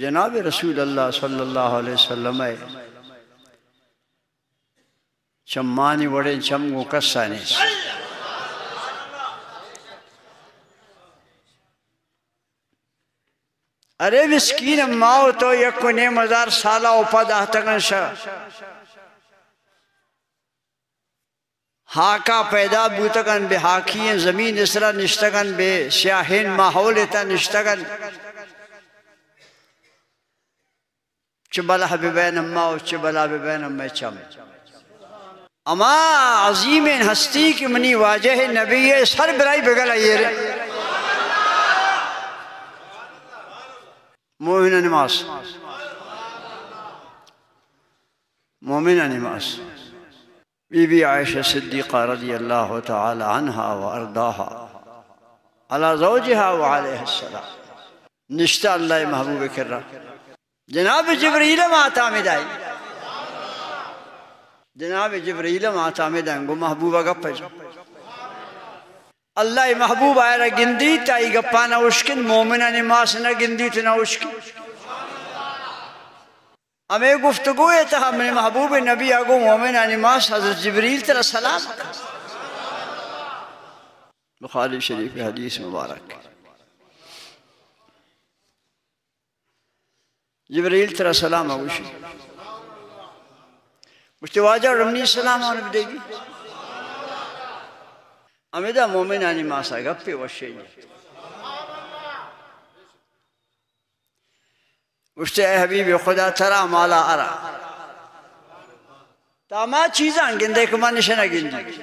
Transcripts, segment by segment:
جناب رسول اللہ صلی اللہ علیہ وسلم چمانی وڑے چمگو کسانی۔ ارے مسکین ماو تو یکو نیم ہزار سالہ اوپا دہتگن شا ہاکا پیدا بوتگن بے ہاکین زمین اسرا نشتگن، بے سیاہین ماحولیتا نشتگن۔ چبلا حبیبین ببین اماو چبلا ببین امی چم. اما عظیم ہستی کی منی واجہ نبی سر برائی بگل آئیے رہے مومن نماز. مومن نماز. بی بی عائشہ صدیقہ رضی اللہ تعالی عنہ و ارداہا. علی زوجہا و علیہ السلام. نشتہ اللہ محبوب کر رہا جناب جبریل ماتا میں دائی جناب جبریل ماتا میں دائیں گو محبوبہ گپا جو اللہ محبوب آئے رہا گندی، تائی گپا نہ اشکن، مومنہ نماز نہ گندی تنا اشکن۔ ہمیں گفتگو ہے تا ہم نے محبوب نبی آگو، مومنہ نماز حضرت جبریل ترہ سلام۔ بخاری شریف حدیث مبارک۔ جبرائیل ترا سلام اوشي مشتواجا رمنی سلام آن بدهگی امیدا مومنانی ماسا گپی وشی مشت اے حبیب خدا ترا مالا ارا تاما چیزان گنده کما نشنه گندی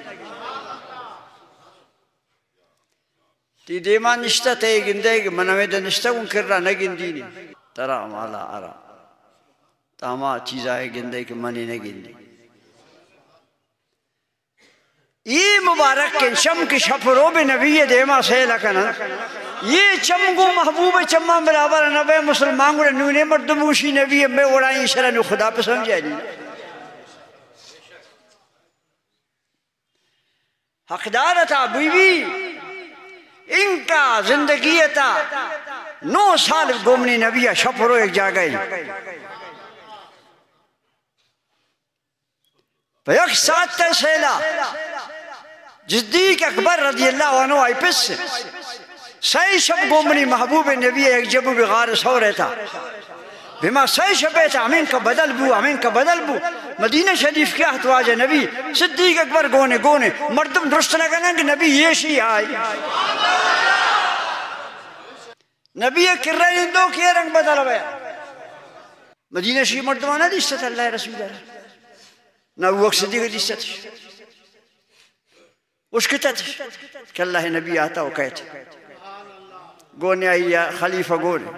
دی دیما نشتا تی گنده منوی دا نشتا کن نگندی نی. ترا مالا ارا۔ تا ما چیزاں گندے کما نگندی یہ مبارک کے شم کی شفرو بے نبی دیما سے لکنا یہ چمگو محبوب چمان برابر نبی مسلمان گوڑا نونے مردموشی نبی میں اڑائیں شرح خدا پہ سمجھا نہیں حقدار تھا بیوی ان کا زندگی تھا نو سال گومنی نبی شفرو ایک جا گئی۔ جاگئی یک ساتھ سیلا۔ جدیق اکبر رضی اللہ عنہ آئی پس۔ سے سی شب گومنی محبوب نبی ایک جبو بغار سو رہتا بما سی شب ایتا امین کا بدل بو، امین کا بدل بو۔ مدینہ شریف کیا احتواج نبی؟ صدیق اکبر گونے گونے، مردم درست نہ کہ نبی، یہ شی آئی۔ نبی کرن دو کے رنگ بدل بیا مدینہ شی مردوانا دیشتت اللہ رسول دار نا وقت صدیق دیشتت۔ وش كتت كالله نبي آتا وكيت قوني أي خليفة قوني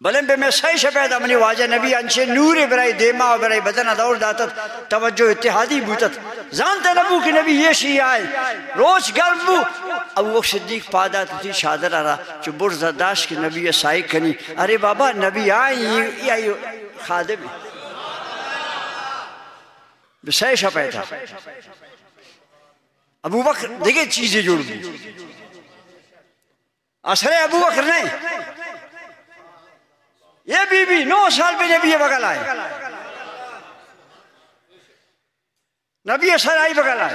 بلن بمسائي شبيد أمني واجه نبي أنشي نور براي ديما وبراي بدن دور داتت توجه اتحادي بوتت۔ زانتا نبو کہ نبی یہ شیئی آئے۔ روچ گرم بو۔ اب وہ صدیق پادا تھی، شادر آرہا چو برزہ داشت کہ نبی سائی کنی۔ ارے بابا، نبی آئی یہ آئی خادم۔ بے صحیح شپیدہ ابو بکر، دیکھیں چیزیں جوڑ دی۔ اثر ابو بکر نہیں۔ یہ بی بی، نو سال پہ نبی بگل آئے۔ نبی سرای بغلا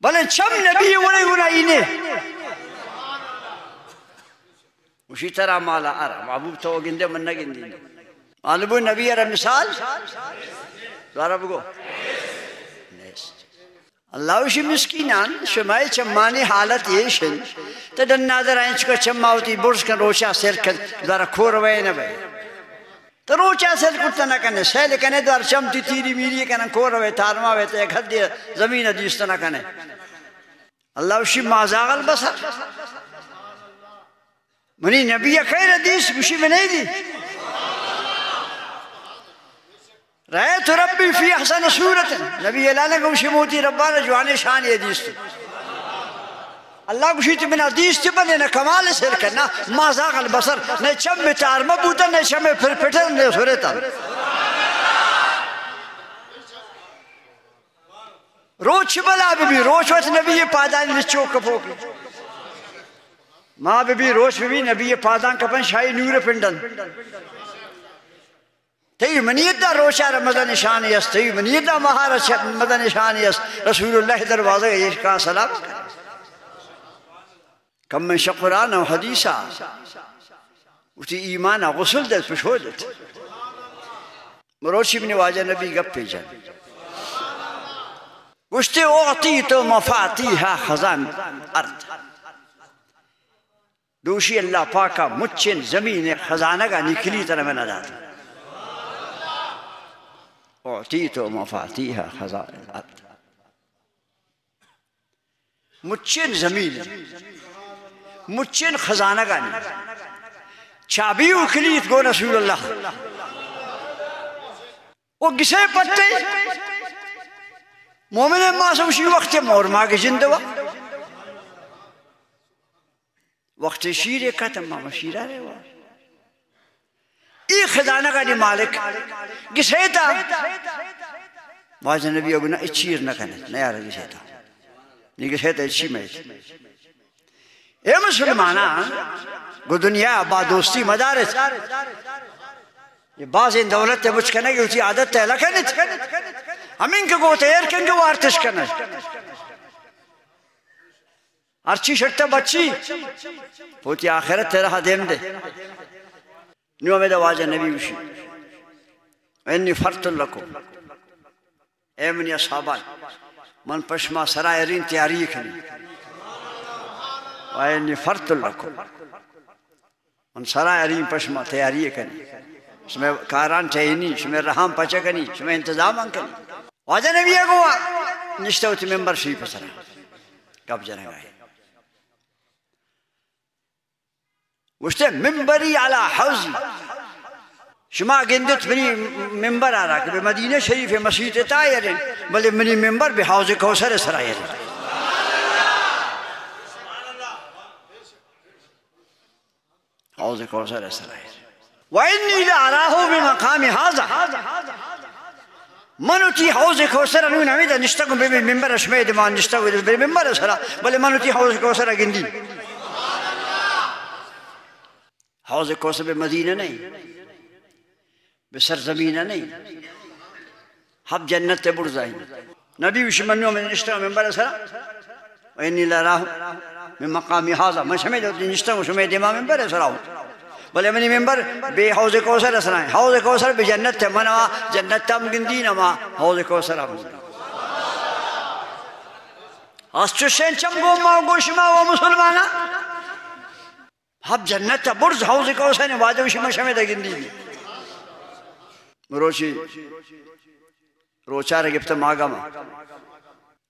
بلے چم نبی ولی گنا اینه. مشی طرح مالا ارا محبوب تو گنده من نگندی معلوم نبی ارہ مثال؟ دوباره بگو. اللہ اللهوشی مسکینان چم مانی حالت یہ یشن تدن نظر چکا که ماؤتی برس کن روشا سر کن. دوباره کور روائے وینه تروچا سل کتنا کنے سل کنے دار شمتی تیری میری کنے کور وے تارما وے تے گھر دی زمین حدیث تنا کنے۔ اللہ وشی مازاغ بس منی نبی خیر حدیث وشی میں نہیں دی۔ رأيت ربي في أحسن صورة نبي لا نقوم شموتي ربنا جواني شاني حديث اللہ گوشیت من حدیث تبنے نہ کمال سر کرنا ما زاغ البصر، نہ چم میں چار مبوتا نہ چم میں پھر پھٹر نہ بلا بی روچ وقت نبی یہ پادانی نچوک پوکی ماں بی بی روش بی بی نبی پادان کپن شاہی نور پنڈن۔ تیوی منیت دا روشا رمضان نشانی است، تیوی منیت دا مہار رمضان نشانی است۔ رسول اللہ دروازہ یہ کہا سلام۔ كم من شقران وحديثا وتي إيمانا غسل دت بشهودت مروشي بن واجه نبي قب في بيجان قشت أعطيت مفاتيها خزان أرض. دوشي الله پاکا مچن زمین خزانه کا نکلی تر میں نہ جاتا اعطیت مفاتیح خزائن الأرض مچن زمین مچن خزانہ کا نہیں۔ چابی اکلیت گو رسول اللہ۔ وہ گسے پتے۔ مومن معصوم شی وقت مور ماں کے زندہ وقت۔ شیر ختم ماں شیرہ رہے ہوا۔ ای خزانہ کا دی مالک۔ گسے تا۔ واجہ نبی اگنا اچیر نہ کنے نیا رہا گسے تا۔ نہیں گسے تا، اچھی میں اے مسلمانہ، گو دنیا با دوستی مدارس۔ یہ بعض ان دولت تے مجھ کنے گی، اسی عادت تے لکھنے لکنت ہمیں کے گو تیر کن گو وارتش کنے۔ ارچی شکتا بچی۔ پوتی آخرت تے رہا دیم دے۔ نیو میں دواجہ نبی وشی۔ انی فرط لکو۔ اے منی اصحابان، من پشما سرائے رین تیاری کنی وینی فرط لکو من سرائے رین پشما تیاری کنی. شمیں کاران چاہینی شمیں رحام پچا کنی شمیں انتظام کنی. واجہ نبی اگوا نشتہ ہوتی ممبر شریف پسرا کب جنگ آئے وشتے ممبری علا حوزی شما گندت منی ممبر آرہا کہ مدینہ شریف مسیط تائرین بلے منی ممبر بے حوز کوسر أو ذكر رسول السرائر وإني لأراه بمقام هذا. منو منوتی حوز کوثر نو نمیده نشتگم به منبر شمید ما نشتگم به منبر سرا. ولی منوتی حوز کوثر گندی حوز کوثر به مدینه نہیں بسر سرزمینه نہیں حب جنت برزاین نبی وش منو من نشتگم منبر سرا؟ وإني اینی لراه من مقام هذا ما شميد نشتغل شميد ما منبر سرا بلے منی ممبر بے حوض کوسر اسنائیں حوض کوسر بے جنت تے منوا جنت تم گندی نما حوض کوسر ہم اس چوشین چم گو ما گوش ما و مسلمانا حب جنت تا برز حوض کوسر نے واجہ وشی مشمی دا گندی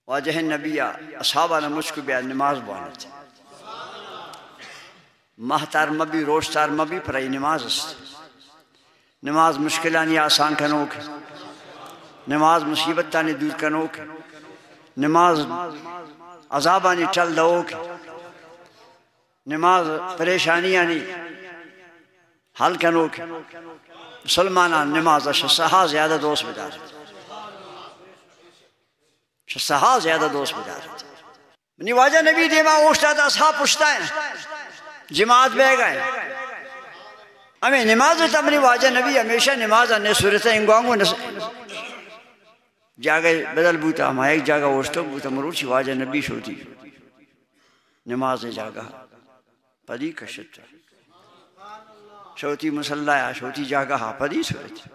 دی مروچی روچا رہ مجھ کو بیان نماز بوانا تھے۔ مہتار مبی، روشتار مبی پر ای نماز است۔ نماز مشکلانی آسان کنوک نماز مصیبتانی دور کنوک نماز عذابانی چل دوک نماز پریشانیانی حل کنوک مسلمانان نماز شسہا زیادہ دوست بدار۔ شسہا زیادہ دوست بدار منی واجہ نبی دیما اوشتا تا اصحاب پشتا ہے جماعت بے گئے ہمیں نماز تمری واجہ نبی ہمیشہ نماز انہیں صورتہ انگوانگو جاگہ بدل بوتا ہم ایک جاگہ وشتو بوتا مروچی واجہ نبی شوتی نماز جاگہ پدی کشت شوتی مسلح شوتی جاگہ پدی صورت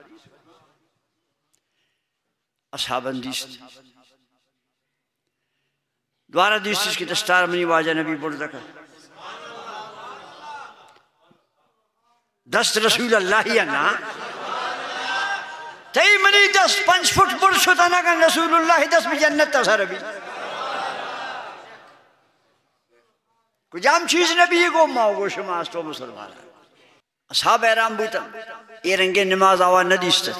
اصحابن دیست دوارہ دیست اس کی دستار منی واجہ نبی بردکر دست رسول اللہ یا نا۔ تی منی دست پنچ فٹ بر شتا نگن رسول اللہ دست بھی جنت تا سر بھی کجام چیز نبی کو ماں گو شما استو مسلمان اصحاب ایرام بوتا یہ رنگے نماز آوا ندیستا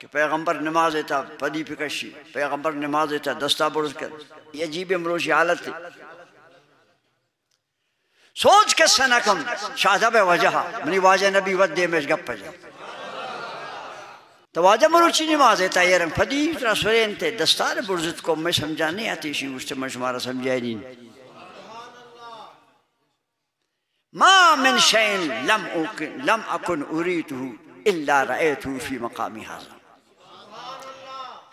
کہ پیغمبر نماز ایتا پدی پکشی، پیغمبر نماز ایتا دستا برز کر۔ یہ عجیب امروشی حالت تھی سوچ کس سے نکم شاہدہ بے وجہ، منی واجہ نبی ود دے میں گپ پجا تو واجہ مروچی نماز ہے یہ رنگ پدی اتنا سورین تے دستار برزت کو میں سمجھا نہیں آتی شی، اس سے میں شمارا سمجھا نہیں۔ ما من شيء لم أكن لم أكن أريده إلا رأيته في مقامي هذا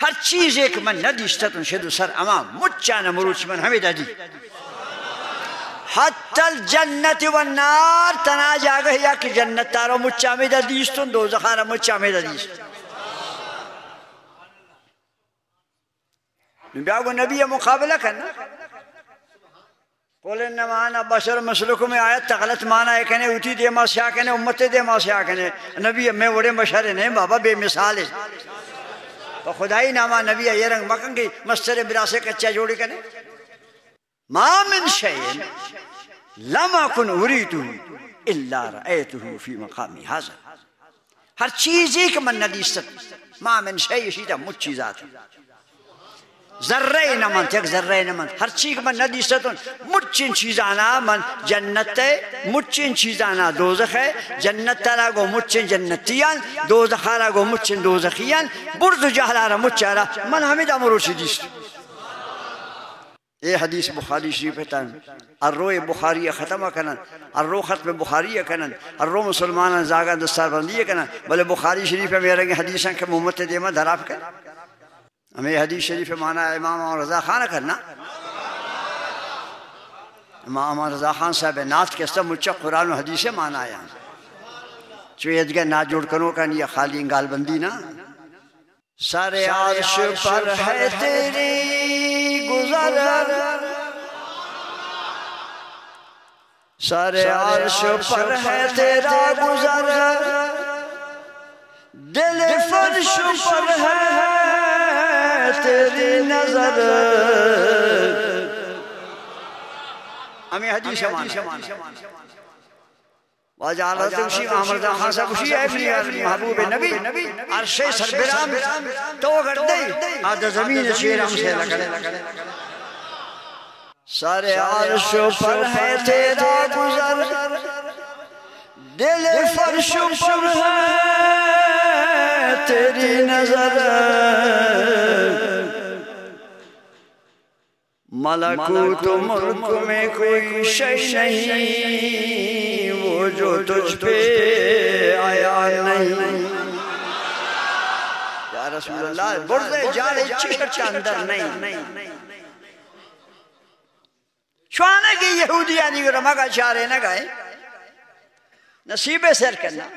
ہر چیز ایک من ندیشتتن شدو سر امام مچانا مروچ من ہمیں دی حتی الجنت والنار، تنا جاگہ یا کہ جنت تارو مچا میں دیستن دو زخارا مچا میں دیستن بیاگو نبی مقابلہ کرنا۔ قول انما انا بشر مسلکو میں آیت تغلط مانا ہے کہنے، اوٹی دے ماں سیا کہنے، امت دے ماں سیا کہنے۔ نبی، میں وڑے بشر نہیں بابا بے مثال ہے تو خدای نامہ نبی یہ رنگ مکن گئی مستر براسے کچا جوڑی کنے۔ ما من شئین لما کن اریدو الا رأیتو فی مقامی حاضر۔ ہر چیز ایک من ندیست، ما من شئین شیدہ مجھ چیزات ہے ذرے نمن تک ذرے نمن۔ ہر چیز من ندیستون مچین چیزانا من جنت ہے مچین چیزانا دوزخ ہے۔ جنت ترا گو مچین جنتیان۔ دوزخ دوزخارا گو مچین دوزخیان۔ برد جہلارا مچارا من حمید امرو سی دیست اے حدیث بخاری شریف تن۔ الرو بخاری ختم کنن۔ الرو ختم بخاری کنن۔ الرو مسلمان زاگا دستار بندی کنن۔ بلے بخاری شریف میرے حدیثاں کہ محمد دیما دراف کر۔ ہمیں حدیث شریف مانا ہے امام رضا خان کرنا۔ امام رضا خان صاحب نات کے سب مجھے قرآن و حدیث مانا ہے۔ چو یہ نا جوڑ کرو کا نہیں خالی انگال بندی نا۔ سارے عرش پر ہے تیری گزر۔ سارے عرش پر ہے تیرا گزر۔ دل فرش پر ہے۔ تیری نظر۔ ہمیں حدیث واجہ اللہ تکشی محمد خان صاحب ہے۔ اپنی محبوب نبی عرش سربرام۔ تو کر دے آدھا زمین شیر ہم سے لگڑے سارے عرش پر ہے تیرا گزر۔ دل فرش پر ہے تیری نظر ملکوت ملک میں کوئی شئی نہیں، وہ جو تجھ پہ آیا نہیں۔ یا رسول اللہ برزے جارے چشت اندر نہیں۔ شوانے کی یہودیانی کو رمگا چارے نہ گئے۔ نصیب سر کرنا۔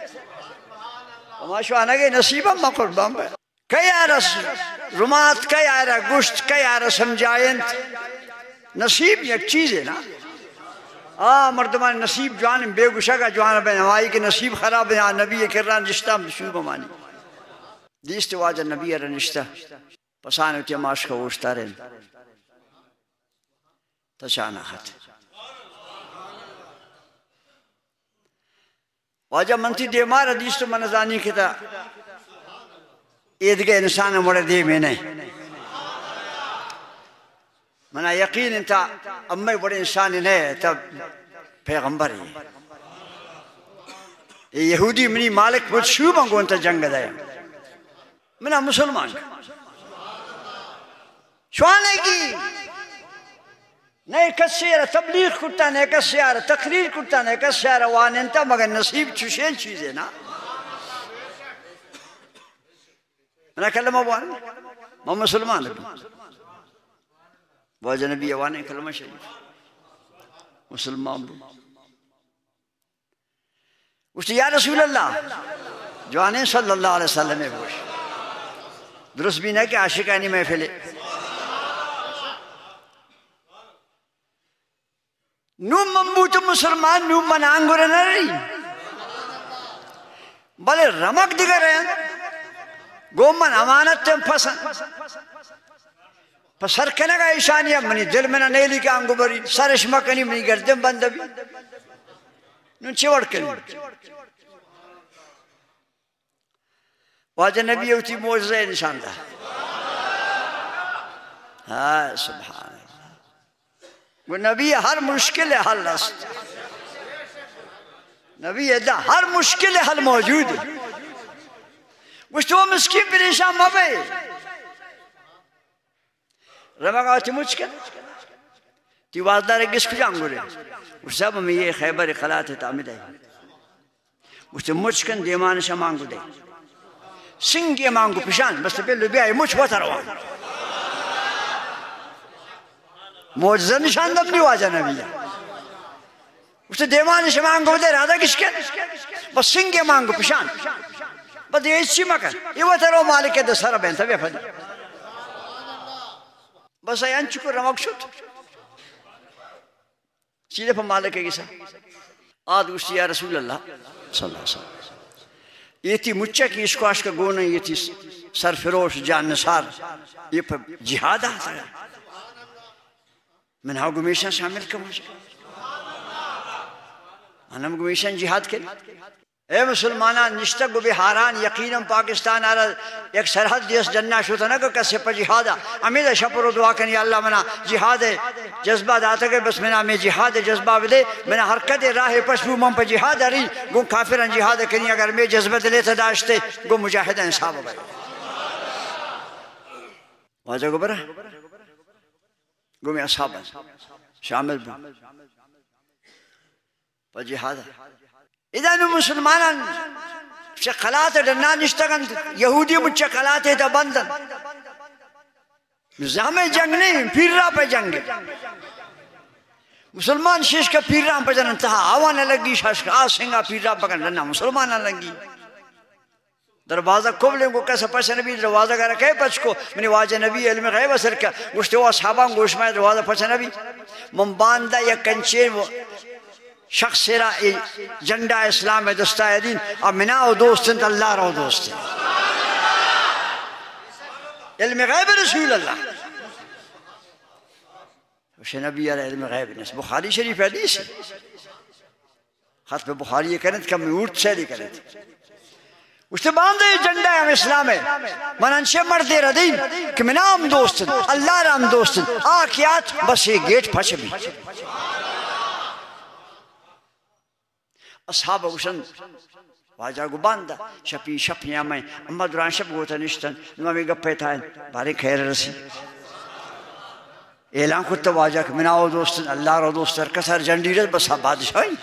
ما شو نگی نصیب ما قربان به. کی ارس رومات کی عرس گوشت کی آره عرس سمجایند نصیب یک چیز ہے نا آ مردمان نصیب جوان بے گوشا کا جوان بے نوائی کے نصیب خراب ہے نبی کران رشتہ شوب مانی. دیست واج نبی ار رشتہ پسانو تے ماش کو وشتارن تشانہ خط. واجہ منتی دے مار مارا دیست منزانی کتا۔ ایدگے انسان مڑے دے میں نہیں منا یقین انتا امی بڑے انسان نہیں تب پیغمبر ہی یہودی منی مالک مجھ شوباں کو انتا جنگ دے۔ منا مسلمان۔ شوانے کی؟ نہیں کسی ہے تبلیغ کرتا نہیں کسی ہے تقریر کرتا نہیں کسی ہے وان انتا مگر نصیب چوشین چیزیں نا منا کلمہ بوانا میں مسلمان لگا واجہ نبی اوانے کلمہ شریف مسلمان بو اس یا رسول اللہ جوانے صلی اللہ علیہ وسلم میں بوش درست بھی نو ممبوت مسلمان نو من آنگور نہ رہی۔ بلے رمک دیگر رہے گو من امانت تم پسند۔ سر کنگا ایشانی منی دل منا نیلی کا انگو بری۔ سرش مکنی منی گردن بند بھی۔ نون چوڑ کنی واجہ نبی اوٹی موجزہ انسان دا ہاں سبحان والنبي هر مشكلة حل است. نبی ده هر مشکل حل موجوده. وش تو مسکین پریشان ما بی. رمقات مشکل تی وادار گس کجا انگوره؟ وش سب میه خیبر خلات تعمید ای وش تو مشکن دیمانش مانگو دی سنگی مانگو پیشان بس بیلو بیای مش وتروان بتا موجزہ نشان دم نہیں واجہ نبی اس سے دیمان شمانگو دے رادا کس کے۔ بس سنگی مانگو پشان۔ بس یہ اچھی مکن۔ یہ وہ ترو مالک دے سر بین تبی پھدی بس این چکو رمک شد۔ سیدھے پہ مالک ہے کسا آد گوشتی یا رسول اللہ۔ صلی اللہ علیہ وسلم۔ یہ تھی مچہ کی اس کو عشق گونا یہ تھی سرفروش، جان نصار یہ پہ جہاد آتا ہے۔ میں نے گمیشن شامل کم ہو جائے انہم گمیشن جہاد کے۔ اے مسلمانان، نشتہ گو بہاران، یقیناً پاکستان آرہ ایک سرحد دیس جنہ شوتا نا کسی پا جہادا امید شپر و دعا کنی اللہ منا جہاد جذبہ داتا کہ بس منا میں جہاد جذبہ بدے۔ منا حرکت راہ پشبو من پا جہاد آری۔ گو کافران جہاد کنی، اگر میں جذبہ دلیتا داشتے، گو مجاہد انصاب بھائی۔ واجہ گو برا؟ قوم يا صابن شامل بو به هذا. إذا نو مسلمان شقلات دنا نشتغل يهودي متشغلات ده بند نظام جنگ نہیں پھر را پہ جنگ مسلمان شیش کا پھر راہ پہ جنگ انتہا آوانا لگی شاہ سنگا پھر راہ پہ جنگ مسلمان لگی. دروازہ کبلیں کو کیسا پس نبی؟ دروازہ گا رکھے پچ کو؟ منی واجہ نبی علم غیب اثر کیا؟ گوشتے ہوا صحابان گوش میں دروازہ پس نبی؟ من باندہ یا کنچین شخص سیرا جنڈا اسلام ہے دستہ دین۔ اب منا و دوست انت اللہ رو دوست علم غیب رسول اللہ۔ وش نبی علیہ علم غیب نس بخاری شریف حدیث خط بخاری یہ کرنت کم اورت سیلی کرنت اس سے باندھے جنڈا ہے ہم اسلام ہے۔ من انشے مردے ردین کہ منا ہم دوست اللہ رام دوست آکیات بس یہ گیٹ پھچ بھی اصحاب وشن واجہ گو باندہ شپی شپیاں میں اما دران شپ گوتا نشتن، نوامی گپے تھائن بارے خیر رسی۔ اعلان کتا واجہ کہ مناو دوستن اللہ رو دوستر کسر جنڈی رس، بس بادشاہی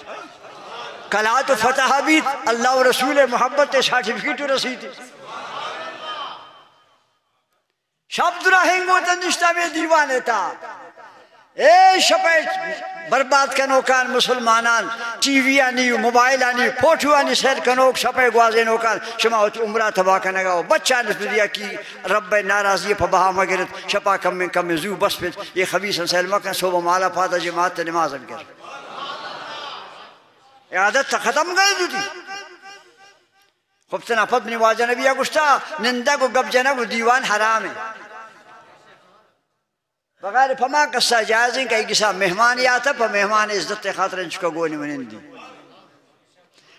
کلات فتح بیت اللہ و رسول محبت سارٹیفکیٹ رسیدی شب دراہنگ گوتا نشتہ میں دیوانے تھا اے شپے برباد کنوکان مسلمانان ٹی وی آنی موبائل آنی فوٹو آنی سیر کنوک شپے گوازے نوکان۔ شما ہوتی عمرہ تبا کنگا بچہ نسل کی رب ناراضی پا بہا مگرد شپا کم من کم زو بس پت یہ خبیص انسائل مکن، صوبہ مالا پاتا جماعت نماز انگر یہ عادت تا ختم گئی دو دی خبتنا پت بنی واجہ نبی اگشتا نندہ کو گب جنہ کو دیوان حرام ہے بغیر پما قصہ جائز ہیں کہ کسا مہمان آتا پا مہمان عزت خاطر انچکا گونی منن دی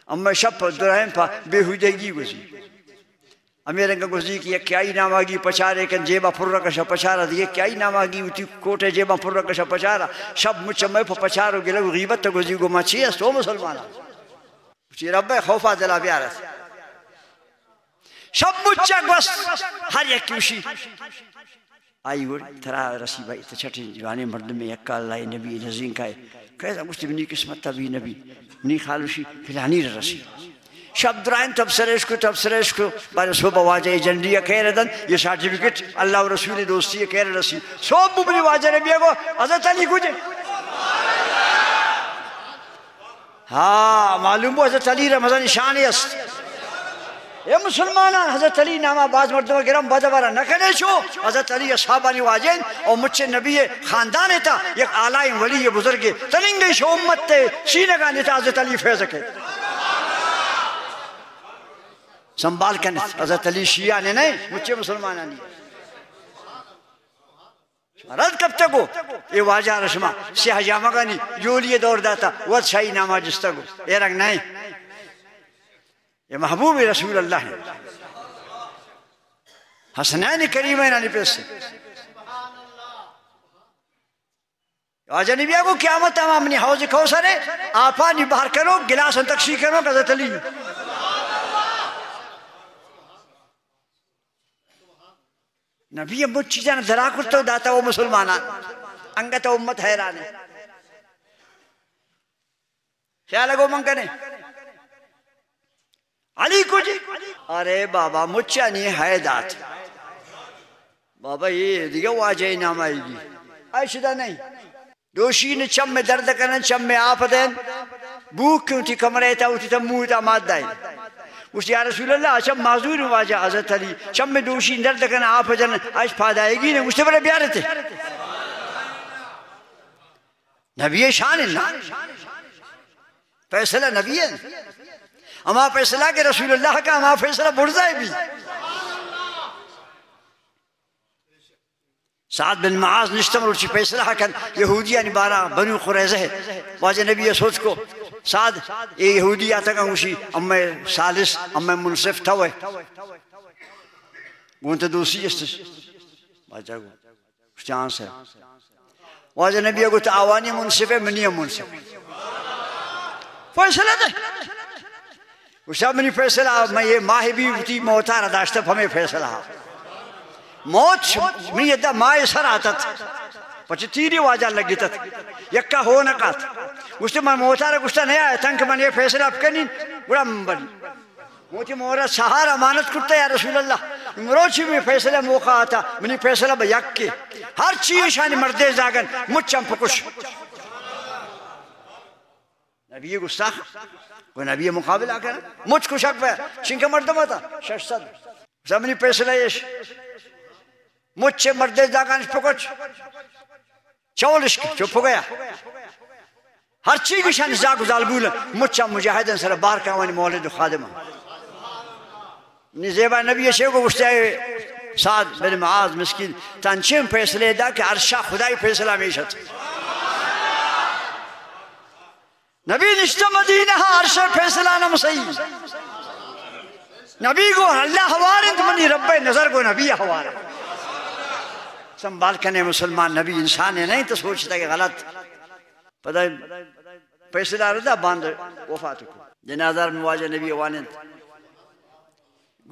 اما شب پا درہم پا بے ہوئی گزی۔ امیر انگا گزی کی ایک کیائی ناماگی پچارے کن جیبا پر رکشا پچارا دی ایک کیائی ناماگی اتی کوٹے جیبا پر رکشا پچارا شب مچا میں پا پچارو گی لگو غیبت تا گزی گو مچی ہے سو مسلمانا اچھی رب خوفا دلا بیارت شب مچا گوست ہر یک کیوشی۔ آئی گوڑ ترا رسی بھائی تا چھٹی جوانے مرد میں یکا اللہ نبی نزین کہے کہتا مجھتے بنی قسمت تبی نبی، منی خالوشی، فلانی رسی۔ شب درائن تب کو تب کو بارے صبح واجہ جنڈی کہہ ردن یہ سارٹیفکٹ اللہ و رسول دوستی کہہ رہے رسی. صبح بلی واجہ نبی کو حضرت علی کو کچھ ہاں معلوم ہو حضرت علی رمضان نشانی است. اے مسلمانان حضرت علی نامہ باز مردمہ گرم بدبارا نکنے چھو حضرت علی اصحابانی واجین اور مجھے نبی خاندان تا یک آلائی ولی بزرگ تننگی شو امت تے سینگانی تا حضرت علی فیض کے. سنبال کرنے حضرت علی شیعہ نے نہیں، مجھے مسلمانانی رد کب تک ہو یہ واجہ رشمہ سیاہ جامعہ گانی جو لیے دور داتا ود شاہی نامہ جس تک ہو اے رنگ نہیں۔ یہ محبوب رسول اللہ ہے۔ حسنین کریمین علی پیس سے آجا نبی آگو، قیامت ہم اپنی حوض کوسر ہے۔ آپا نی باہر کرو، گلاس انتقشی کرو قضت علی۔ نبی مجھ چیزیں درا کرتا داتا وہ مسلمانان انگت امت حیران ہے۔ خیال گو من کنے علی کو جی۔ ارے بابا مچا نہیں ہے دات۔ بابا، یہ دیگه واجه نام آئی گی۔ آئی نہیں۔ دوشی نے چم میں درد کرن چم میں آپ دین بوک کیوں تھی؟ کمرے تا اٹھی تا موہ تا ماد دائیں اس یا رسول اللہ چم معذور واجہ حضرت علی۔ چم میں دوشی درد کرن آپ دین آج پاد آئے گی نے اس سے بڑے بیارے تھے۔ نبی شان اللہ۔ فیصلہ نبی ہے۔ اما فیصلہ کہ رسول اللہ کا اما فیصلہ برزہ ہے بھی۔ سعد بن معاذ نشتمر چی فیصلہ کن یہودیان بارا بنو قریظہ ہے۔ واجہ نبی سوچ کو۔ سعد اے یہودی آتا گا اسی امی سالس امی منصف تھوئے گونتا دوسی جستش واجہ گو اس چانس ہے۔ واجہ نبی کو تا آوانی منصف ہے، منی منصف۔ فیصلہ دے۔ اس منی فیصلہ، میں یہ ماہ بھی ہوتی موتا رداشتہ ہمیں فیصلہ۔ موت من یدہ مائے سر آتا تھا۔ پچھ تیری واجہ لگی تھا یکا ہو نکا تھا گوشتے میں موتا رہا گوشتا نہیں آیا تنک من یہ فیصلہ اب کنین بڑا مبنی موتی مورا سہار امانت کرتا یا رسول اللہ مروچی میں فیصلہ موقع آتا منی فیصلہ با یک ہر چیز شانی مردے زاگن مچم پکش نبی گستاخ وہ نبی مقابل آکر مجھ کو شک پہ چنکہ مردم آتا شش صد زمنی فیصلہ یش مجھے مردے داگانش پکوچ چولش چپ گیا. ہر چیز کی شان زاگ زال بولا مجھے مجاہدن سر بار کامانی مولد خادمہ نی زیبا نبی شیخ کو گوشتے آئے سعد بن معاذ مسکین. تنچیم فیصلے دا کہ عرشا خدای فیصلہ میشت نبی نشتہ مدینہ عرشا فیصلہ نم صحیح نبی کو اللہ حوارن منی رب نظر کو نبی حوارن سنبھال کنے مسلمان نبی انسان ہے، نہیں تو سوچتا کہ غلط۔ پتہ پیسے دار دا باند وفات کو۔ جنازہ میں نبی وانند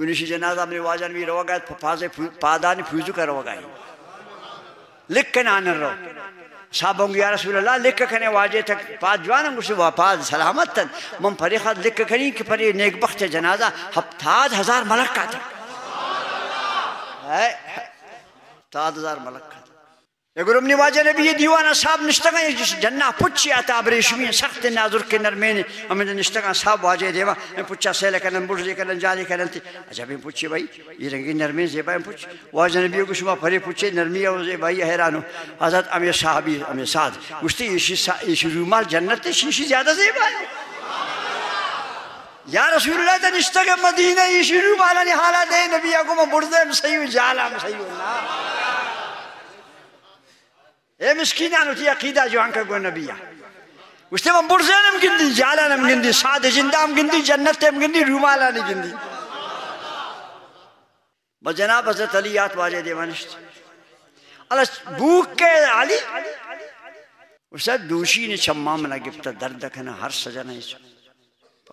گنشی جنازہ میں واجہ نبی روا گئے پازے پادانی فیوزو کا روا گئے۔ لکھ کنے آنر رو۔ صحابوں گی یا رسول اللہ، لکھ کنے واجہ تک پاد جوانا گوشی پاد سلامت تن من پری خواہد لکھ کنی کہ پری نیک بخت جنازہ، ہفتاد ہزار ملک کا تک تاد ہزار ملک کھا اگر امنی واجہ نبی یہ دیوانا صاحب نشتگاں جس جنہ پچھی آتا ابریشمی سخت نازر کے نرمین امید نشتگاں صاحب واجہ دیوا میں پچھا سیلے کرن برزے کرن جالے کرن تھی اچھا بھی پچھی بھائی، یہ رنگی نرمین زیبا ہے پچھ واجہ نبی کو شما پھرے پچھے نرمی ہے زیبائی حیرانو حضرت امی صحابی امی سعد گوشتی، یہ رومال جنت شیشی زیادہ زیبا ہے. یا رسول اللہ تا نشتگ مدینہ، یہ شروع بالا نی حالات نبی آگو میں بردے میں صحیح جالا میں صحیح، اللہ. اے مسکینانو، تی عقیدہ جو انکا گو نبیہ۔ اس نے من برزینم گندی، جالانم گندی، ساد جندام گندی جنتم گندی، رومالانی گندی۔ بجناب حضرت علی آت واجہ دیوانشت اللہ بوک کے علی۔ اس نے دوشی نے چمام منا گفتا درد کنا ہر سجا نہیں سو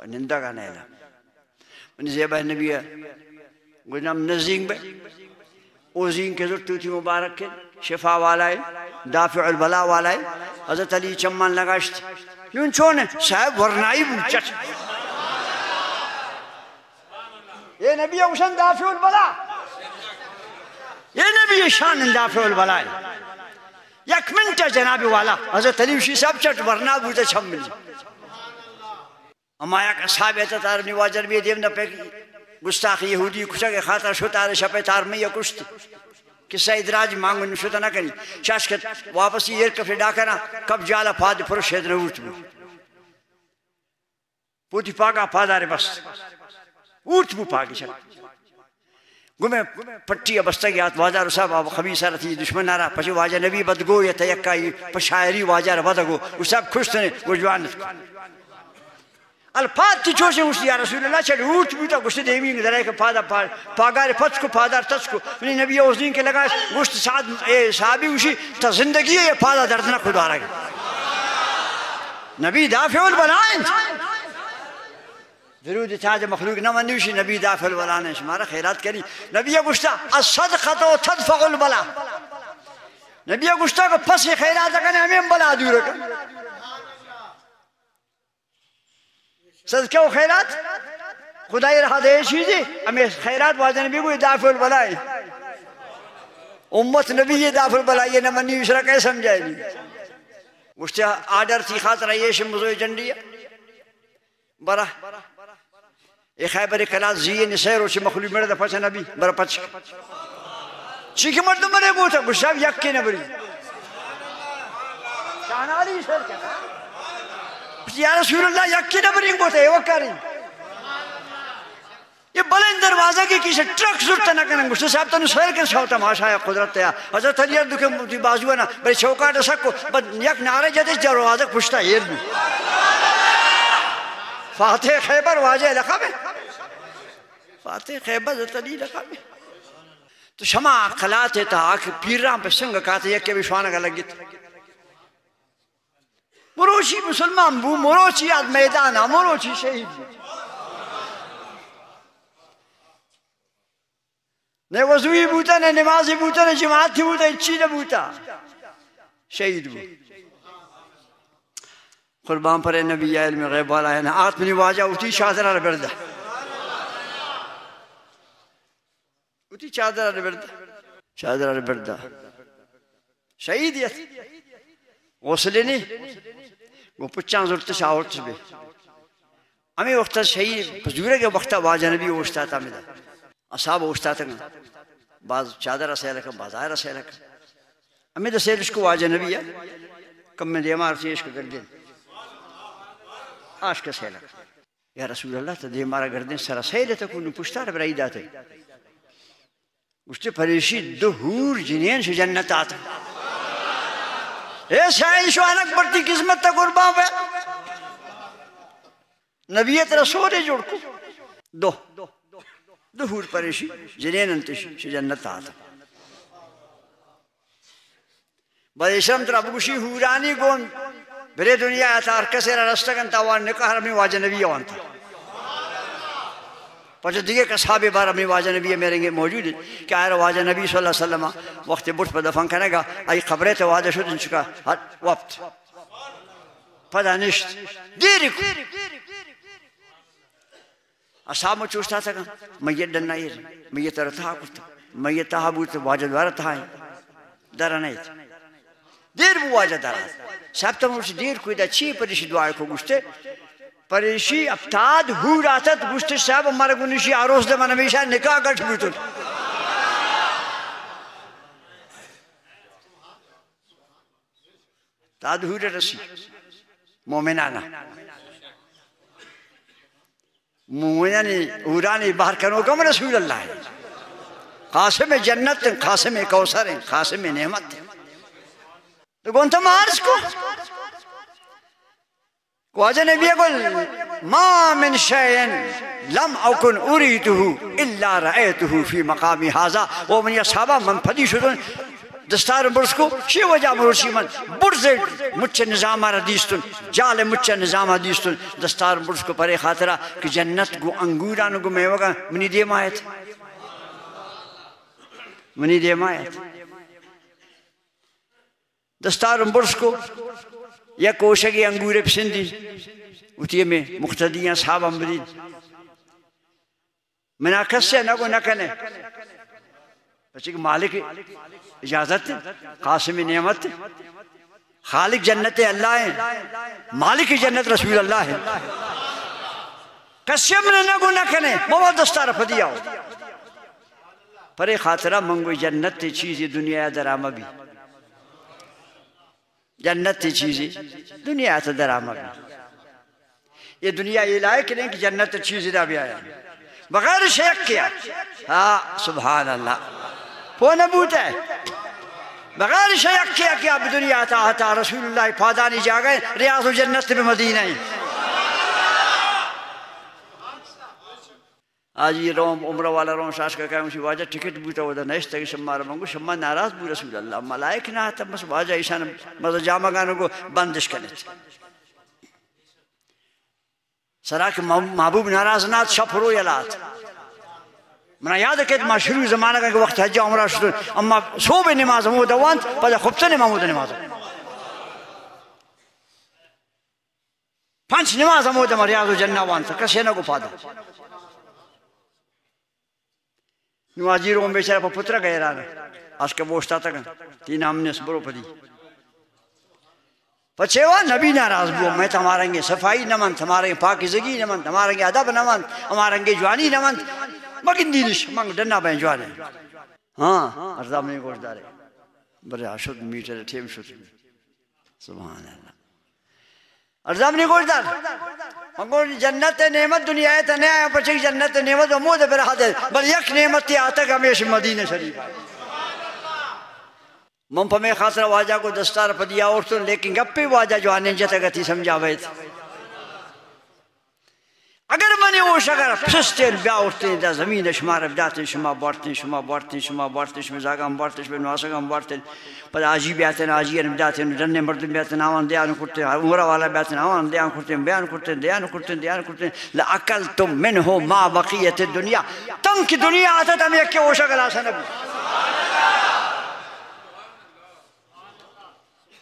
نندہ کا نیلا منی زیبہ نبی ہے گوشنام نزینگ بے۔ اوزین کے ضرورت تھی مبارک کے۔ شفا والا ہے دافع البلا والا ہے حضرت علی چمان لگاشت. یون چونے صاحب ورنائی بوچت یہ نبی اوشن دافع البلا یہ نبی شان دافع البلا ہے یک منٹ جناب والا، حضرت علی وشی صاحب چٹ ورنا بوچت چھم ملی اما یک اصحاب ایتا تار نواجر بھی دیو نپے گستاخ یہودی کچھا کے خاطر شتار شپے تار میں یا کشت. قصہ ادراج مانگو نشوتا نہ کنی شاش کت واپس یہ کفر ڈاکنا کب جالا پاد پر شہد نوٹ بو پوتی پاگا پادارے بس۔ اوٹ بو پاگی چل گمیں پٹی ابستا گیا واجہ رسا باب خبیصہ رتی دشمن نارا۔ پچھے واجہ نبی بدگو یا تیکائی پشائری واجہ ربدگو اس سب خوش تنے وہ جوانت کو ال الفات چوشم گوشتی یا رسول الله چل اوت بیتا گوشتی دیمی درائی که پادا پاد پاگار پاتش کو پادار تچ کو یعنی نبی اوزین که لگا گوشت سعد صحابی گوشی تا زندگی یه پادا دردنا خدا را نبی نبی دافع البلائن درود تاج مخلوق نمندوشی نبی دافع ما را خیرات کری نبی گوشتا الصدقه و تدفع البلا نبی گوشتا که پس خیرات کنه همین بلا دورک صدقہ و خیرات؟ خدای رہا دے چیزی؟ ہمیں خیرات واجہ نبی کو دافع البلائی. امت نبی یہ دافع البلائی نہ منی اسرا کہے سمجھائے گی گشتا آڈر تھی خاطر یہ شمزوی جنڈی برا. اے خیبر کلاس زیے نسیرو چی مخلوی مرد پچھا نبی، برا پچھا چیکی مرد مرے بوتا؟ گشتا یکی نبری. شانالی سر کہنا یا رسول اللہ یکی نبری بوتا ہے وکاری یہ بلند دروازہ کی کسی ٹرک زرتا نہ کرنے گوشت صاحب تنو سویر کن سوتا ماشا ہے قدرت ہے حضرت علی اردو کے مجھے بازو ہے نا، بڑی چوکا ڈسکو بس یک نعرہ جدیس دروازہ پشتا یہ بھی فاتح خیبر واجہ لکھا میں فاتح خیبر حضرت علی لکھا میں تو شما عقلات تا آکھ پیران پہ سنگ کہتے یک کے بشوانہ کا لگی تھا۔ مروچی مسلمان بود مروچی از میدان مروچی شهید بود. نه وضوی بوده نه نمازی بوده نه جماعتی بوده چی نبوده شهید بود. قربان پر نبی علم غیب والا ہے نا آتمنی واجہ اتی چادر برده. اتی چادر برده. چادر برده. شهیدیت غسلی نہیں وہ پچان ضرورت شاورت بھی ہمیں وقت شہید بزرگ کے وقت واجہ نبی اوشتا تھا میرا اصحاب اوشتا تھا بعض چادر اسے لکھا بعض آئر اسے لکھا ہمیں تو سیل کو واجہ نبی ہے کم میں دیمار سے عشق گردن عشق سے لکھا یا رسول اللہ تا دیمارا گردن سرا سیل تا کنو پشتا رب رئی داتے گشتے پریشی دو ہور جنین سے جنت آتا ہے اے شاہین شوانک برتی قسمت تا قربان پہ نبیت رسول جوڑ کو دو دهور پریشی جنین انتشی شی جنت آتا بدیشم تر ابوشی هورانی گون بره دنیا اتار کسی را رستگن تاوان نکهر می واجنبی آوان تا پچھو دیگے کا صحابی بار اپنی واجہ نبی میرے گے موجود ہے کہ آئے نبی صلی اللہ علیہ وسلم وقت بٹ پر دفن کرنے گا، آئی خبریں تو واجہ شد ان چکا وقت۔ پدا نشت۔ دیری کو۔ اصحاب میں چوشتا تھا کہ میت ڈننا یہ میت رتھا کرتا میت تہا بوتا واجہ دوارا تھا۔ درہ نہیں دیر بو واجہ درہ سب تم اس دیر کوئی دا چی پریشی دعائی کو گوشتے۔ پریشی افتاد ہو راتت گوشت صاحب ہمارا گنشی آروس دے من ہمیشہ نکاح گٹھ بیتل تاد ہو رسی۔ مومنانا مومنانی اورانی باہر کنو کم رسول اللہ ہے۔ قاسم جنت، قاسم کوسر قاسم نعمت۔ تو گونتا مارس کو۔ واجہ نبی اقول ما من شیئن لم اکن اریتہو الا رأیتہو فی مقامی حاضا۔ وہ من یہ صحابہ من پھدی شدن۔ دستار برس کو شی وجہ مرسی من؟ برز مچے نظام را دیستن، جال مچے نظام دیستن۔ دستار برس کو پرے خاطرہ کہ جنت گو انگورانو گو میں وگا منی دیم آیت۔ منی دیم آیت۔ دستار برس کو یا کوشگی انگور پسندی اتی میں مقتدیاں صحابہ مرید مناکس سے نگو نکنے؟ بچے کہ مالک اجازت قاسم نعمت خالق جنت اللہ ہے۔ مالک جنت رسول اللہ ہے۔ کسیم نے نگو نکنے؟ مواد دستار پدیا ہو پر خاطرہ منگو جنت چیزی دنیا درامہ بھی۔ جنت تھی چیزی دنیا تا در یہ دنیا یہ لائق نہیں کہ جنت چیزی دا بھی آیا بغیر شیخ کیا۔ ہاں سبحان اللہ وہ نبوت ہے۔ بغیر شیخ کیا کہ اب دنیا تا آتا رسول اللہ پادانی جا گئے، ریاض و جنت میں مدینہ ہی۔ آجی روم عمره والا روم شاش کا کام شی واجہ ٹکٹ بوتا ودا نش تگی شما رمنگو شما ناراض بو رسول الله. ملائک نه تم بس واجہ ایشان مزه جامه گانو کو بندش کنت سراک محبوب ناراض نات شفرو یلات من یاد کرد ما شروع زمانه که وقت حج عمره شد. اما سو صبح نماز مو دوانت بعد خبتن ما مو نماز؟ پنج نماز مو دم ریاض جنه وانت کسی نگو پاده. نوازی رو بیچارہ پا پترہ گئے رانا اس کا بوشتا تا گن تین ہم نے سبرو پدی پچھے نبی ناراض بو۔ میں تمہارنگے صفائی نمن تمہارنگے پاکیزگی نمن تمہارنگے ادب نمن تمہارنگے جوانی نمن مگن دیدش منگ دنا بین جوانے ہاں ارزام نے گوش دارے۔ برے آشد میٹر، ٹھیم شد۔ سبحان اللہ۔ ارزام نے گوش دار۔ منگو جنت نعمت دنیا ہے تنے آیا پچھے جنت نعمت و مود پر حدث بل یک نعمت تی آتا کہ ہمیشہ مدینہ شریف۔ من پہ میں خاطر واجہ کو دستار پہ دیا اور لیکن گپی واجہ جو آنے جتا گتی سمجھا ہوئے تھے اگر من اوش اگر پستین بیا افتین در زمینش شما رفتین شما بارتین شما بارتین شما بارتش مزاگم بارتش به نواسگم بارتین. پد آجی بیاتن آجی رم داتین رن مردم بیاتن آوان دیان کرتین عمر والا بیاتن آوان دیان کرتین بیان کرتین دیان کرتین دیان کرتین لعقل تم منه ما بقیت دنیا. تم کی دنیا آتا تم یک اوش اگر آسان بود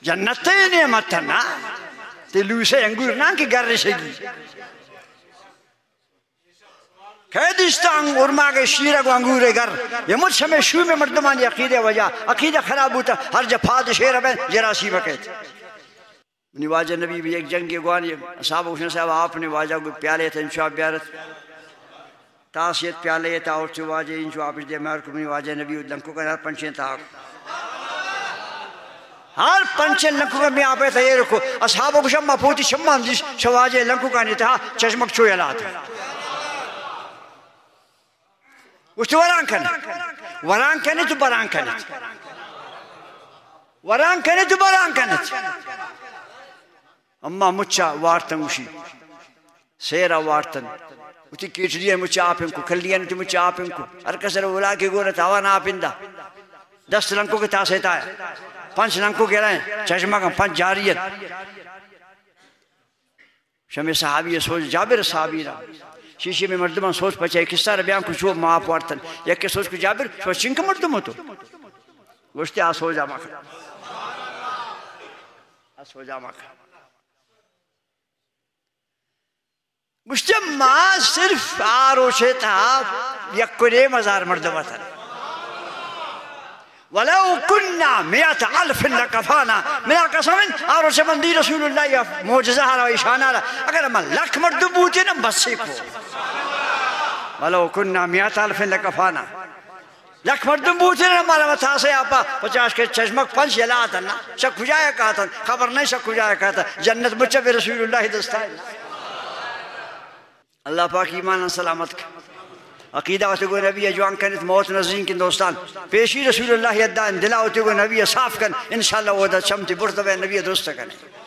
جنت نعمت نه تلوسه انگور نا کی گرشگی. رشگی کہدشتا ارما کے شیرہ کو انگورے گر یہ مجھ سے میں شو میں مردمانی عقیدہ وجہ عقیدہ خراب ہوتا ہر جب فاد شیر بین جراسی بکیت منی واجہ نبی بھی ایک جنگی گوانی صاحب حسن صاحب آپ نے واجہ کو پیالے تھے انشاء بیارت تاسیت پیالے تا اور چو واجہ انشاء آپ اس دے مہر کو منی واجہ نبی لنکو کا نار پنچیں تا ہر پنچیں لنکو کا میں آپ ہے یہ رکھو اصحابوں کو شمع پوتی شمع شواجہ لنکو کا نہیں تھا چشمک چویا لاتا وش وران كان وران كانت وبران كانت وران كانت وبران كانت اما مچا وارتن وشي سيرا وارتن وتي كيجريه مچا اپنكو كليان تي مچا اپنكو هر کسر ولا کے گورا تاوانا اپندا دس لنکو کے تاسے تا پانچ لنکو کے رہے چشمہ کا پانچ جاریت شمی صحابی سوچ جابر صحابی رہا شیشی میں مردمان سوچ پچھے کس طرح بیان کو شو ماں پوارتن یا کہ سوچ کو جابر سوچ چنک مردم تو گوشتے آس ہو جا مکہ آس ہو جا مکہ گوشتے ماں صرف آروشے تھا یک کنے مزار مردم تھا ولو كنا مئة ألف لكفانا. من القسم أرس من دي رسول الله موجزة على إشانة أقول من لك مردبوتنا بسيكو. ولو كنا مئة ألف لكفانا. لک مردم بوتنے ہمارا متھا سے آپا پچاس کے چشمک پنچ جلا آتا نا شک ہو جایا کہا تھا خبر نہیں شک ہو جایا کہا تھا جنت بچہ بے رسول اللہ دستا اللہ پاک ایمان سلامت کا عقیدہ ہوتے گو نبی جوان کنت موت نظرین کی دوستان. پیشی رسول اللہ یدان دلا ہوتے گو نبی صاف کن انشاءاللہ وہ دا چمتی برتبہ نبی دوست کنے